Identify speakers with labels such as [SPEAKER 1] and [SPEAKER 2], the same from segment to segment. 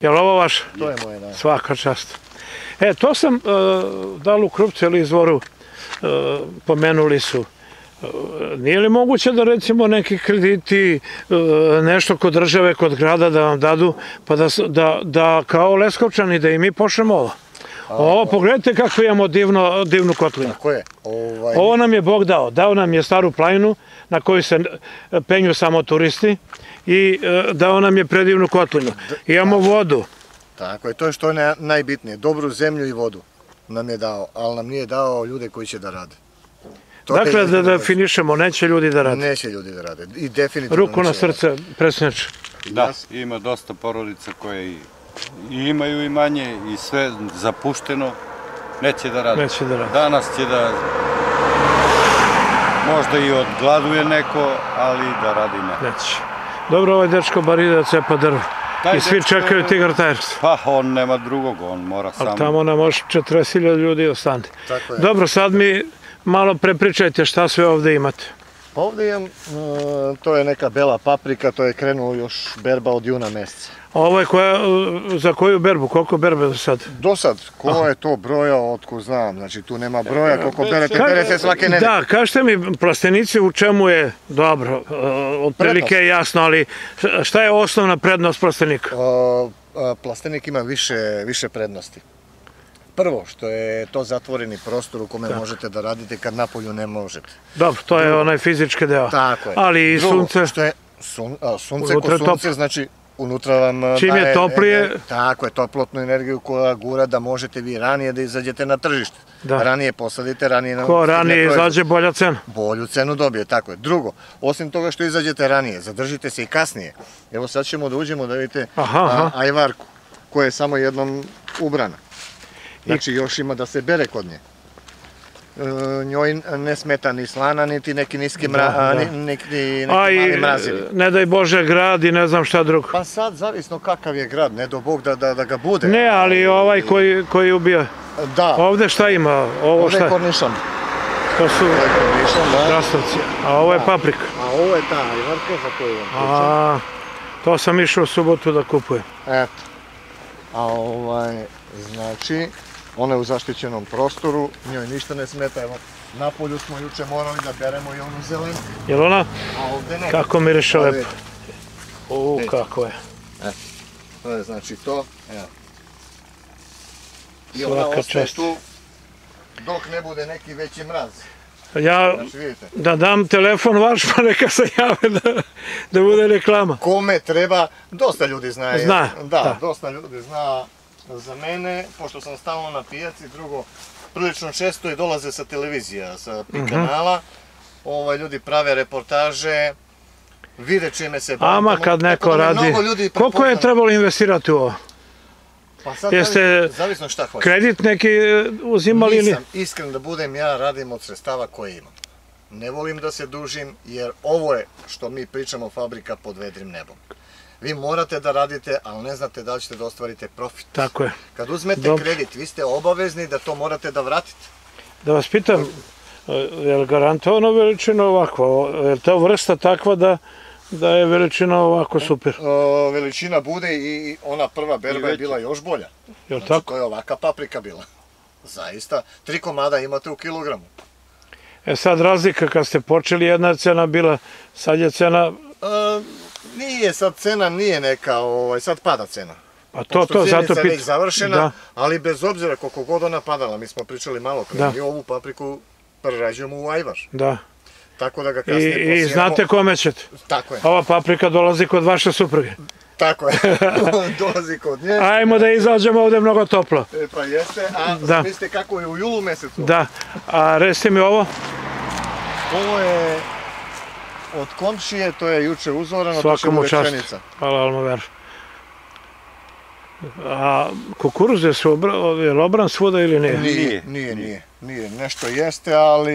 [SPEAKER 1] Je li ovo vaš?
[SPEAKER 2] To je moje, da.
[SPEAKER 1] Svaka čast. E, to sam uh, dal u Krupcu ili izvoru, uh, pomenuli su. Uh, nije li moguće da recimo neki krediti, nešto kod države, kod grada da vam dadu, pa da, da, da kao Leskovčani da i mi počnemo ovo? Ovo, pogledajte kako imamo divno, divnu kotlinu.
[SPEAKER 2] Tako je. Ovaj,
[SPEAKER 1] Ovo nam je Bog dao. Dao nam je staru planinu na kojoj se e, penju samo turisti i e, dao nam je predivnu kotlinu. Imamo vodu.
[SPEAKER 2] Tako je, to je što je na- najbitnije. Dobru zemlju i vodu nam je dao, ali nam nije dao ljude koji će da rade. To
[SPEAKER 1] Dakle, da
[SPEAKER 2] jedino
[SPEAKER 1] definišemo, neće ljudi da rade.
[SPEAKER 2] Neće ljudi da rade. I definitivno
[SPEAKER 1] Ruku na
[SPEAKER 2] da
[SPEAKER 1] srce, predsjedniče.
[SPEAKER 3] Da, ima dosta porodica koje i, i imaju imanje i sve zapušteno, neće da rade.
[SPEAKER 1] Neće da rade.
[SPEAKER 3] Danas će da možda i odgladuje neko, ali da radi ne.
[SPEAKER 1] Neće. Dobro, ovaj dečko bar ide da cepa drvo. I svi
[SPEAKER 3] dečko-
[SPEAKER 1] čekaju Tigar Tires.
[SPEAKER 3] Pa on nema drugog, on mora
[SPEAKER 1] Ali
[SPEAKER 3] sam.
[SPEAKER 1] tamo nam može 40.000 ljudi ostane.
[SPEAKER 2] Tako je.
[SPEAKER 1] Dobro, sad mi malo prepričajte šta sve ovde imate.
[SPEAKER 2] Pa ovdje imam, e, to je neka bela paprika, to je krenuo još berba od juna meseca.
[SPEAKER 1] Ovo je koja, e, za koju berbu? Koliko berbe do sad?
[SPEAKER 2] Do sad, ko je to brojao, otko znam, znači tu nema broja, koliko berete, berete svake nedelje.
[SPEAKER 1] Da, kažete mi, plastenici u čemu je dobro, e, otprilike je jasno, ali šta je osnovna prednost plastenika?
[SPEAKER 2] A, plastenik ima više, više prednosti. Prvo, što je to zatvoreni prostor u kome možete da radite kad napolju ne možete.
[SPEAKER 1] Dobro, to je onaj fizički deo.
[SPEAKER 2] Tako je.
[SPEAKER 1] Ali i
[SPEAKER 2] Drugo,
[SPEAKER 1] sunce,
[SPEAKER 2] Što je sun, a, sunce ko
[SPEAKER 1] je
[SPEAKER 2] sunce,
[SPEAKER 1] toplo.
[SPEAKER 2] znači unutra vam a,
[SPEAKER 1] Čim je
[SPEAKER 2] daje
[SPEAKER 1] toplije-
[SPEAKER 2] ener- tako je, toplotnu energiju koja gura da možete vi ranije da izađete na tržište.
[SPEAKER 1] Da.
[SPEAKER 2] Ranije posadite, ranije...
[SPEAKER 1] ko ranije izađe bolja cena.
[SPEAKER 2] bolju cenu dobije, tako je. Drugo, osim toga što izađete ranije, zadržite se i kasnije. Evo sad ćemo da uđemo da vidite
[SPEAKER 1] Aha, aha.
[SPEAKER 2] ajvarku, koja je samo jednom ubrana. Znači još ima da se bere kod nje. E, njoj ne smeta ni slana, niti neki niski, mra,
[SPEAKER 1] Da, da.
[SPEAKER 2] ni- neki, neki
[SPEAKER 1] A i,
[SPEAKER 2] mali mrazivi.
[SPEAKER 1] ne daj Bože, grad i ne znam šta drugo.
[SPEAKER 2] Pa sad, zavisno kakav je grad, ne do Bog da, da, da ga bude.
[SPEAKER 1] Ne, ali ovaj koji, koji ubija.
[SPEAKER 2] Da,
[SPEAKER 1] Ovde šta ima? Ovo
[SPEAKER 2] ovdje je
[SPEAKER 1] šta?
[SPEAKER 2] kornišon.
[SPEAKER 1] To su
[SPEAKER 2] je
[SPEAKER 1] krastavci. A ovo je paprika.
[SPEAKER 2] A ovo je ta ajvarka za koju vam pričam.
[SPEAKER 1] A, to sam išao u subotu da kupujem.
[SPEAKER 2] Eto. A ovaj, znači, ona je u zaštićenom prostoru, njoj ništa ne smeta, evo, na polju smo juče morali da beremo i onu zelenu,
[SPEAKER 1] Jel ona?
[SPEAKER 2] a ovde ne.
[SPEAKER 1] Kako miriše
[SPEAKER 2] Ovde-
[SPEAKER 1] lepo. U, kako je.
[SPEAKER 2] To je znači to, evo. I
[SPEAKER 1] Svaka
[SPEAKER 2] ona ostaje
[SPEAKER 1] čast.
[SPEAKER 2] tu dok ne bude neki veći mraz.
[SPEAKER 1] Ja
[SPEAKER 2] Znači
[SPEAKER 1] da dam telefon vaš pa neka se jave da, da bude reklama.
[SPEAKER 2] kome treba, dosta ljudi zna. jer-
[SPEAKER 1] Zna,
[SPEAKER 2] da,
[SPEAKER 1] da.
[SPEAKER 2] dosta ljudi zna za mene, pošto sam stalno na pijaci, drugo, prilično često i dolaze sa televizija, sa pi
[SPEAKER 1] Mhm.
[SPEAKER 2] kanala, ovaj, ljudi prave reportaže, vide čime se bavim.
[SPEAKER 1] Ama kad neko radi, koliko je trebalo investirati u ovo?
[SPEAKER 2] Pa sad
[SPEAKER 1] Jeste
[SPEAKER 2] zavisno- zavisno šta hoće.
[SPEAKER 1] Kredit neki e, uzimali ili?
[SPEAKER 2] Nisam iskren da budem, ja radim od sredstava koje imam. Ne volim da se dužim, jer ovo je što mi pričamo fabrika pod vedrim nebom. Vi morate da radite, ali ne znate da li ćete da ostvarite profit.
[SPEAKER 1] Tako je.
[SPEAKER 2] Kad uzmete kredit, vi ste obavezni da to morate da vratite.
[SPEAKER 1] Da vas pitam, e, je li garantovano veličina ovakva? Je li to vrsta takva da, da je veličina ovako super?
[SPEAKER 2] O, veličina bude i ona prva berba je bila još bolja.
[SPEAKER 1] Je li
[SPEAKER 2] Znači,
[SPEAKER 1] tako?
[SPEAKER 2] to je ovaka paprika bila. Zaista, tri komada imate u kilogramu.
[SPEAKER 1] E sad razlika kad ste počeli jedna je cena bila, sad je cena,
[SPEAKER 2] E, nije sad cena, nije neka, ovaj, sad pada cena.
[SPEAKER 1] pa to,
[SPEAKER 2] Pošto
[SPEAKER 1] to, zato pitam.
[SPEAKER 2] završena,
[SPEAKER 1] Da.
[SPEAKER 2] ali bez obzira koliko god ona padala, mi smo pričali malo pre,
[SPEAKER 1] Da.
[SPEAKER 2] mi ovu papriku prerađujemo u ajvar.
[SPEAKER 1] Da.
[SPEAKER 2] Tako da ga
[SPEAKER 1] I,
[SPEAKER 2] kasnije
[SPEAKER 1] I
[SPEAKER 2] plasiramo.
[SPEAKER 1] znate kome ćete?
[SPEAKER 2] Tako je,
[SPEAKER 1] Ova paprika dolazi kod vaše supruge.
[SPEAKER 2] tako je. Dolazi kod nje.
[SPEAKER 1] Ajmo da izađemo ovde mnogo toplo.
[SPEAKER 2] E, pa jeste, a
[SPEAKER 1] Da.
[SPEAKER 2] mislite kako je u julu mesecu?
[SPEAKER 1] Da. A recite mi ovo,
[SPEAKER 2] Ovo je od komšije, to je juče uzorano, to će
[SPEAKER 1] Svaka mu
[SPEAKER 2] pšenica.
[SPEAKER 1] hvala Almover. A kukuruze su obra, je obran svuda ili nije?
[SPEAKER 2] Nije,
[SPEAKER 3] Nije.
[SPEAKER 2] nije, nije. Nešto jeste, ali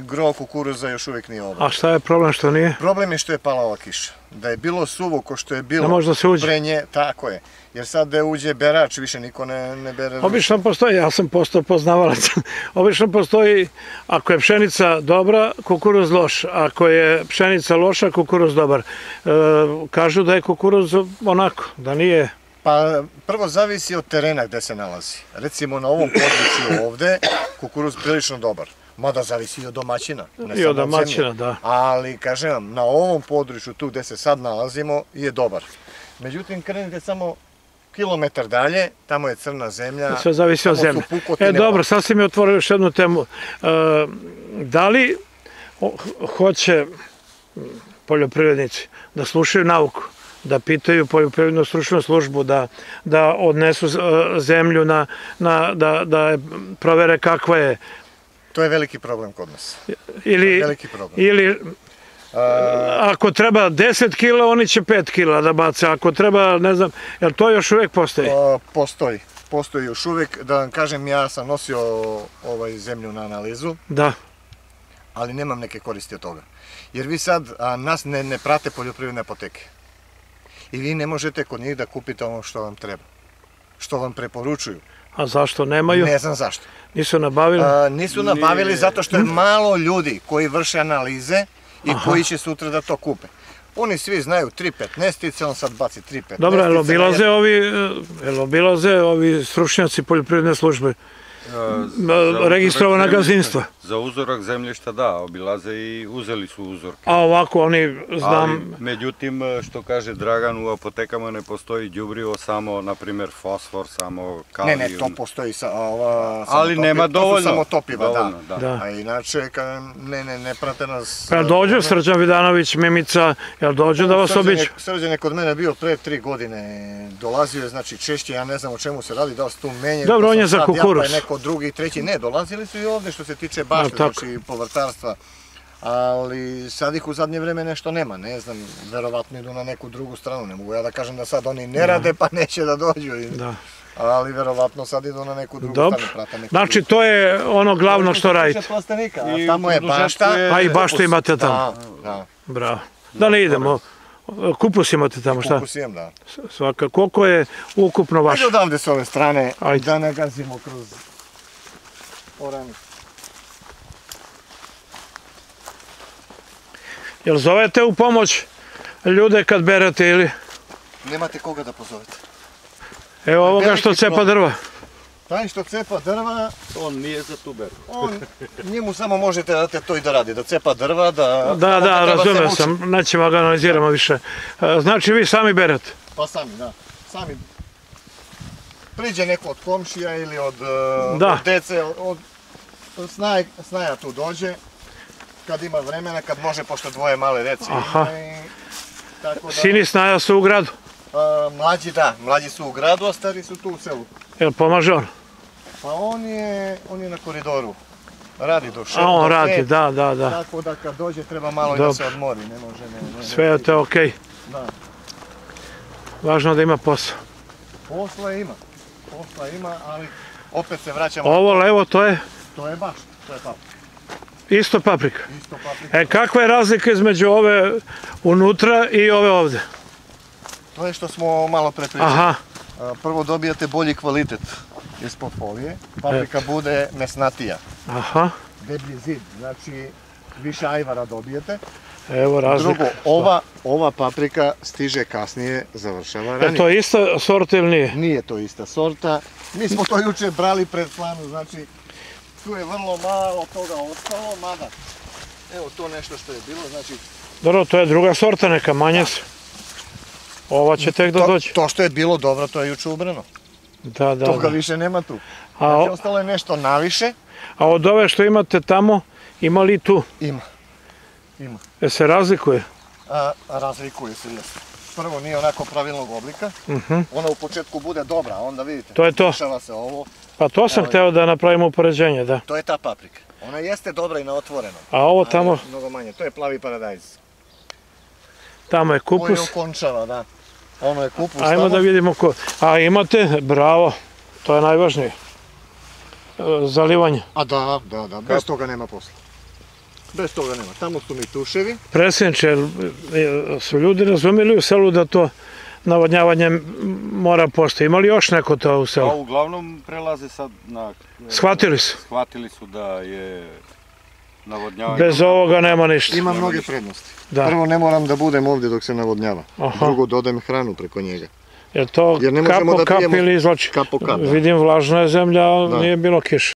[SPEAKER 2] gro kukuruza još uvijek nije obran.
[SPEAKER 1] A šta je problem što nije?
[SPEAKER 2] Problem je što je pala ova kiša. Da je bilo suvo ko što je bilo
[SPEAKER 1] Ne može da se uđe.
[SPEAKER 2] pre nje, tako je. Jer sad da uđe berač, više niko ne, ne bere.
[SPEAKER 1] Obično postoji, ja sam postao poznavalac, obično postoji, ako je pšenica dobra, kukuruz loš, ako je pšenica loša, kukuruz dobar. E, kažu da je kukuruz onako, da nije
[SPEAKER 2] Pa prvo zavisi od terena gde se nalazi. Recimo na ovom području ovde, kukuruz prilično dobar. Mada zavisi i od domaćina. ne
[SPEAKER 1] I od domaćina, da.
[SPEAKER 2] Ali, kažem vam, na ovom području tu gde se sad nalazimo je dobar. Međutim, krenete samo kilometar dalje, tamo je crna zemlja.
[SPEAKER 1] Sve zavisi od zemlje. E, dobro, sad si mi otvorio još jednu temu. E, da li hoće poljoprivrednici da slušaju nauku, da pitaju poljoprivrednu stručnu službu, da, da odnesu e, zemlju, na, na, da, da provere kakva je,
[SPEAKER 2] To je veliki problem kod nas.
[SPEAKER 1] ili,
[SPEAKER 2] Veliki problem.
[SPEAKER 1] ili ako treba 10 kila, oni će 5 kila da bace, ako treba, ne znam, jel to još uvijek postoji?
[SPEAKER 2] O, postoji. Postoji još uvek. Da vam kažem, ja sam nosio ovaj zemlju na analizu,
[SPEAKER 1] Da,
[SPEAKER 2] ali nemam neke koristi od toga. Jer vi sad, a, nas ne, ne prate poljoprivredne apoteke. I vi ne možete kod njih da kupite ono što vam treba. Što vam preporučuju.
[SPEAKER 1] a zašto nemaju?
[SPEAKER 2] Ne znam zašto.
[SPEAKER 1] Nisu nabavili?
[SPEAKER 2] A, nisu nabavili
[SPEAKER 3] Nije.
[SPEAKER 2] zato što je malo ljudi koji vrše analize i
[SPEAKER 1] Aha.
[SPEAKER 2] koji će sutra da to kupe. Oni svi znaju 3.15, on sad baci 3.15.
[SPEAKER 1] Dobro, jel obilaze ovi, e, jel obilaze ovi stručnjaci poljoprivredne službe?
[SPEAKER 3] Za
[SPEAKER 1] registrovana gazdinstva.
[SPEAKER 3] Za uzorak zemljišta da, obilaze i uzeli su uzorke.
[SPEAKER 1] A ovako oni, znam,
[SPEAKER 3] Ali, međutim, što kaže Dragan, u apotekama ne postoji đubrivo, samo, na primjer, fosfor, samo
[SPEAKER 2] Ne,
[SPEAKER 3] kalijum.
[SPEAKER 2] ne, to postoji sa, ova,
[SPEAKER 3] Ali
[SPEAKER 2] samotopi-
[SPEAKER 3] nema
[SPEAKER 2] to su
[SPEAKER 3] dovoljno.
[SPEAKER 2] samotopiva,
[SPEAKER 3] Dovoljno,
[SPEAKER 2] da.
[SPEAKER 3] da.
[SPEAKER 2] A inače, kad, ne, ne, ne prate nas...
[SPEAKER 1] pa dođu Srđan Vidanović, Mimica, jel dođu da vas obiđu?
[SPEAKER 2] Srđan je kod mene bio pre tri godine, dolazio je znači češće, ja ne znam o čemu se radi, da li se tu menjaju.
[SPEAKER 1] Dobro, on je za
[SPEAKER 2] sad
[SPEAKER 1] kukuruz.
[SPEAKER 2] Ja, pa je neko drugi, treći, ne, dolazili su i ovde što se tiče
[SPEAKER 1] tako.
[SPEAKER 2] znači povrtarstva. Ali sad ih u zadnje vreme nešto nema, ne znam, verovatno idu na neku drugu stranu, ne mogu ja da kažem da sad oni ne rade pa neće da dođu, i-
[SPEAKER 1] Da.
[SPEAKER 2] ali verovatno sad idu na neku drugu
[SPEAKER 1] Dobro.
[SPEAKER 2] stranu, prate neku
[SPEAKER 1] Znači,
[SPEAKER 2] drugu.
[SPEAKER 1] to je ono glavno što radite.
[SPEAKER 2] plastenika, a
[SPEAKER 3] I
[SPEAKER 2] tamo je bašta.
[SPEAKER 3] je-
[SPEAKER 1] A i baš to imate tamo.
[SPEAKER 2] Da, da.
[SPEAKER 1] Bravo. Da ne idemo. Kupus imate tamo, šta?
[SPEAKER 2] Kukus imam, da.
[SPEAKER 1] Svaka. Koliko je ukupno vaše?
[SPEAKER 2] Ajde odavde s ove strane,
[SPEAKER 1] Ajde.
[SPEAKER 2] da ne gazimo kroz oranicu.
[SPEAKER 1] Jel zovete u pomoć ljude kad berete ili?
[SPEAKER 2] Nemate koga da pozovete.
[SPEAKER 1] Evo ovoga što cepa drva.
[SPEAKER 2] Taj što cepa drva,
[SPEAKER 3] On nije za tuber.
[SPEAKER 2] on, njemu samo možete da te to i da radi, da cepa drva, da...
[SPEAKER 1] Da, da,
[SPEAKER 2] vuče.
[SPEAKER 1] sam, nećemo ga analiziramo više. E, Znači vi sami berete.
[SPEAKER 2] Pa sami, da. Sami. Priđe neko od komšija ili od, eh,
[SPEAKER 1] Da.
[SPEAKER 2] od dece, od, od snaj, snaja tu dođe, kad ima vremena, kad može, pošto dvoje male dece
[SPEAKER 1] Aha.
[SPEAKER 2] ima i... Tako da,
[SPEAKER 1] Sini snaja su u gradu.
[SPEAKER 2] a, mlađi da, mlađi su u gradu, a stari su tu u selu.
[SPEAKER 1] Jel pomaže on?
[SPEAKER 2] Pa on je, on je na koridoru. Radi do šest,
[SPEAKER 1] A on radi,
[SPEAKER 2] pet,
[SPEAKER 1] da, da, da.
[SPEAKER 2] Tako da kad dođe treba malo i da se odmori, ne može, ne, ne,
[SPEAKER 1] Sve je to okej.
[SPEAKER 2] Da.
[SPEAKER 1] Važno da ima posao.
[SPEAKER 2] Posla ima, posla ima, ali opet se vraćamo,
[SPEAKER 1] Ovo levo to je
[SPEAKER 2] to je baš, to je paprika,
[SPEAKER 1] isto paprika.
[SPEAKER 2] isto paprika.
[SPEAKER 1] E kakva je razlika između ove unutra i ove ovde?
[SPEAKER 2] To je što smo malo pre pričali.
[SPEAKER 1] Aha,
[SPEAKER 2] A, Prvo dobijate bolji kvalitet ispod folije, paprika bude mesnatija,
[SPEAKER 1] aha.
[SPEAKER 2] deblji zid, znači više ajvara dobijete.
[SPEAKER 1] Evo razlika.
[SPEAKER 2] Drugo, ova, ova paprika stiže kasnije, završava ranije.
[SPEAKER 1] E to je ista sorta ili nije?
[SPEAKER 2] Nije to ista sorta. Mi smo to juče brali pred slanu, znači tu je vrlo malo toga ostalo, mada evo to nešto što je bilo, znači
[SPEAKER 1] Dobro, to je druga sorta neka, manje se. Ova će tek da
[SPEAKER 2] to,
[SPEAKER 1] dođe.
[SPEAKER 2] to što je bilo dobro, to je juče ubrano.
[SPEAKER 1] Da, da,
[SPEAKER 2] Toga
[SPEAKER 1] da.
[SPEAKER 2] više nema tu.
[SPEAKER 1] A,
[SPEAKER 2] Znači ostalo je nešto naviše,
[SPEAKER 1] a od ove što imate tamo, ima li tu?
[SPEAKER 2] ima. Ima.
[SPEAKER 1] E se razlikuje?
[SPEAKER 2] A, razlikuje se, jeste. Prvo nije onako pravilnog oblika,
[SPEAKER 1] Mhm.
[SPEAKER 2] ona u početku bude dobra, onda vidite,
[SPEAKER 1] To je to.
[SPEAKER 2] se ovo,
[SPEAKER 1] Pa to sam
[SPEAKER 2] Evo.
[SPEAKER 1] hteo da napravimo upoređenje, da.
[SPEAKER 2] to je ta paprika. Ona jeste dobra i na otvoreno.
[SPEAKER 1] A ovo
[SPEAKER 2] ali
[SPEAKER 1] tamo,
[SPEAKER 2] Mnogo manje, to je plavi paradajz.
[SPEAKER 1] tamo je
[SPEAKER 2] Ovo je
[SPEAKER 1] kupus.
[SPEAKER 2] okončava, da. Ono je kupus
[SPEAKER 1] Ajmo
[SPEAKER 2] tamo.
[SPEAKER 1] da vidimo ko. A imate, bravo, to je najvažnije. E, Zalivanje.
[SPEAKER 2] A da, da, da, bez toga nema posla. Bez toga nema. Tamo su mi tuševi.
[SPEAKER 1] Predsjedniče, jel, e, su ljudi razumjeli u selu da to navodnjavanje mora postoji? Ima li još neko to u selu?
[SPEAKER 3] uglavnom prelaze sad na...
[SPEAKER 1] Shvatili su.
[SPEAKER 3] Shvatili su da je navodnjavanje...
[SPEAKER 1] Bez ovoga nema ništa.
[SPEAKER 2] Ima mnoge prednosti.
[SPEAKER 1] Da.
[SPEAKER 2] Prvo ne moram da budem ovdje dok se navodnjava.
[SPEAKER 1] Aha.
[SPEAKER 2] Drugo dodajem hranu preko njega.
[SPEAKER 1] Je to
[SPEAKER 2] Jer ne
[SPEAKER 1] kap
[SPEAKER 2] možemo
[SPEAKER 1] po
[SPEAKER 2] da
[SPEAKER 1] kap ili izlači?
[SPEAKER 2] kap po kap, da.
[SPEAKER 1] Vidim, vlažna je zemlja, ali
[SPEAKER 2] Da.
[SPEAKER 1] nije bilo kiše.